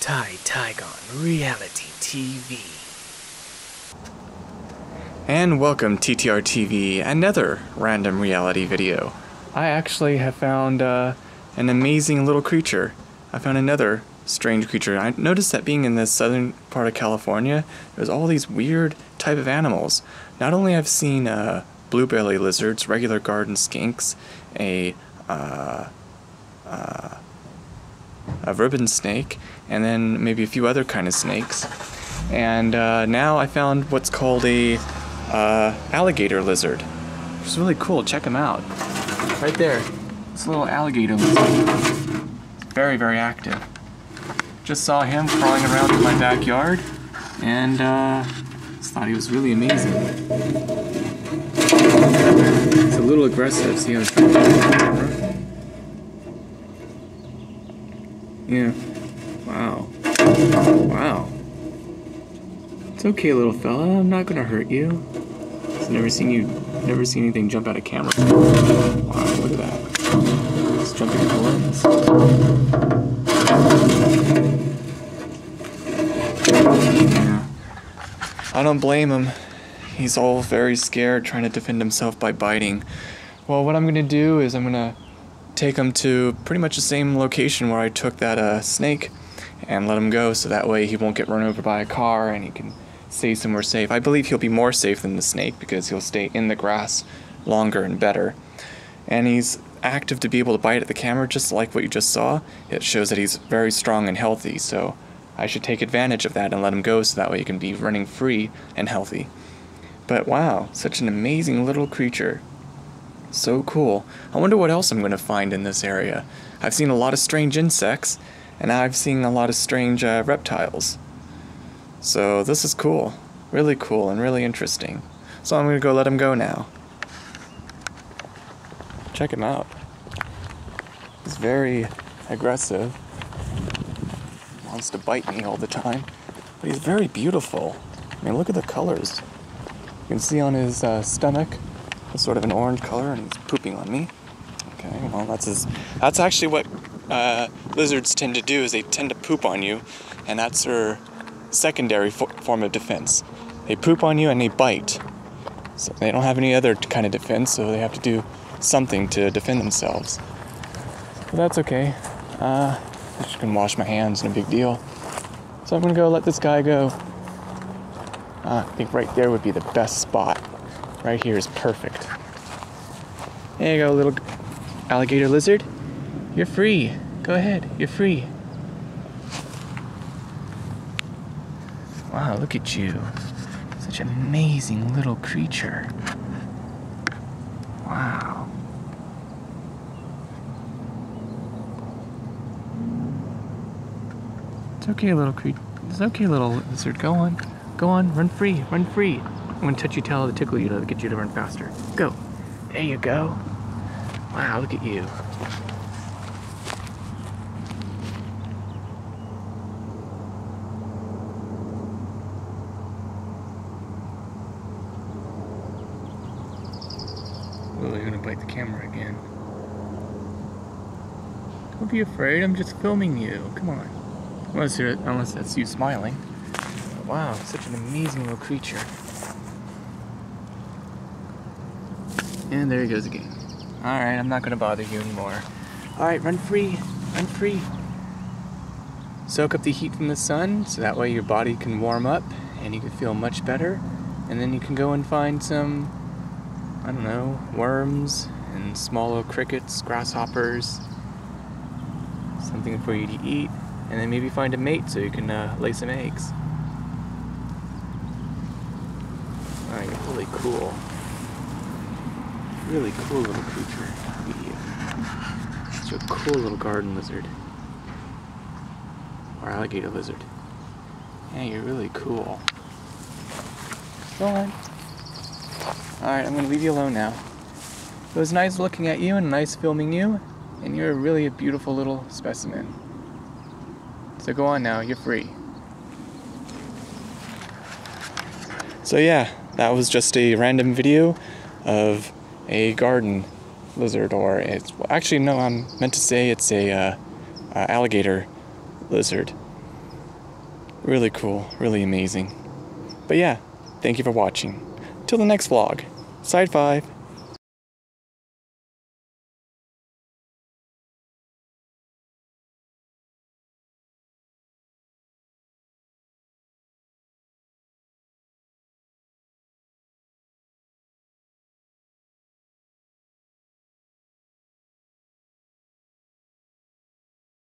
Tye Tygon Reality TV. And welcome TTR TV, another random reality video. I actually have found uh, an amazing little creature. I found another strange creature. I noticed that being in the southern part of California, there's all these weird type of animals. Not only I've seen uh, bluebelly lizards, regular garden skinks, a uh, uh, a ribbon snake, and then maybe a few other kind of snakes. And uh, now I found what's called a uh, alligator lizard, It's really cool. Check him out, right there. This little alligator lizard. Very, very active. Just saw him crawling around in my backyard, and uh, thought he was really amazing. It's a little aggressive. See how it's Yeah. Wow. Wow. It's okay, little fella. I'm not gonna hurt you. I've never seen you, never seen anything jump out of camera. Wow, look at that. It's jumping the lens. Yeah. I don't blame him. He's all very scared, trying to defend himself by biting. Well, what I'm gonna do is I'm gonna take him to pretty much the same location where I took that uh, snake and let him go so that way he won't get run over by a car and he can stay somewhere safe. I believe he'll be more safe than the snake because he'll stay in the grass longer and better. And he's active to be able to bite at the camera just like what you just saw. It shows that he's very strong and healthy, so I should take advantage of that and let him go so that way he can be running free and healthy. But wow, such an amazing little creature. So cool. I wonder what else I'm going to find in this area. I've seen a lot of strange insects, and I've seen a lot of strange uh, reptiles. So this is cool. Really cool and really interesting. So I'm going to go let him go now. Check him out. He's very aggressive. Wants to bite me all the time. But he's very beautiful. I mean, look at the colors. You can see on his uh, stomach it's sort of an orange color and he's pooping on me. Okay, well that's his, that's actually what uh, lizards tend to do is they tend to poop on you, and that's their secondary fo- form of defense. They poop on you and they bite. So they don't have any other kind of defense, so they have to do something to defend themselves. But that's okay. Uh, I just can wash my hands, no big deal. So I'm gonna go let this guy go. Uh, I think right there would be the best spot. Right here is perfect. There you go, little alligator lizard. You're free. Go ahead, you're free. Wow, look at you. Such an amazing little creature. Wow. It's okay, little creature. It's okay, little lizard. Go on. Go on. Run free. Run free. I'm gonna touch your tail to tickle you to get you to run faster. Go. There you go. Wow, look at you. Oh, you're gonna bite the camera again. Don't be afraid, I'm just filming you. Come on. Unless, unless that's you smiling. Wow, such an amazing little creature. And there he goes again. Alright, I'm not going to bother you anymore. Alright, run free. Run free. Soak up the heat from the sun so that way your body can warm up and you can feel much better. And then you can go and find some, I don't know, worms and small little crickets, grasshoppers, something for you to eat. And then maybe find a mate so you can uh, lay some eggs. Alright, you're really cool really cool little creature. Such a cool little garden lizard. Or alligator lizard. Yeah, you're really cool. Go on. Alright, I'm gonna leave you alone now. It was nice looking at you and nice filming you, and you're really a beautiful little specimen. So go on now, you're free. So yeah, that was just a random video of a garden lizard, or it's well, actually no, I'm meant to say it's a uh, uh, alligator lizard. Really cool, really amazing. But yeah, thank you for watching. Till the next vlog. Side 5.